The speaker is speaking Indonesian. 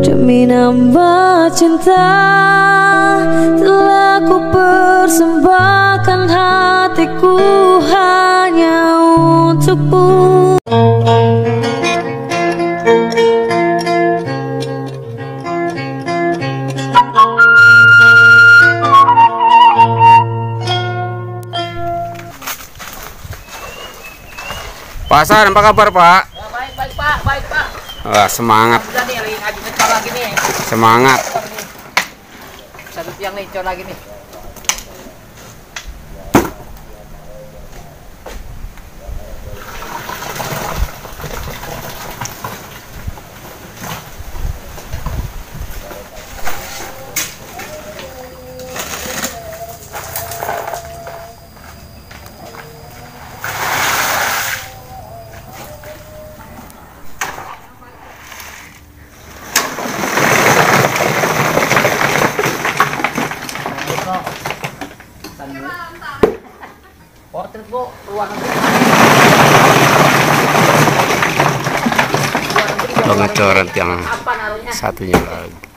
Demi nambah cinta Telah ku persembahkan hatiku hanya untukmu Pasar, apa kabar Pak? Ya, baik, baik Pak, baik Pak. Wah, semangat, semangat. Satu tiang nih, lagi nih. Portrait bu, luar negeri. Pengecoran naruhnya? satunya lagi.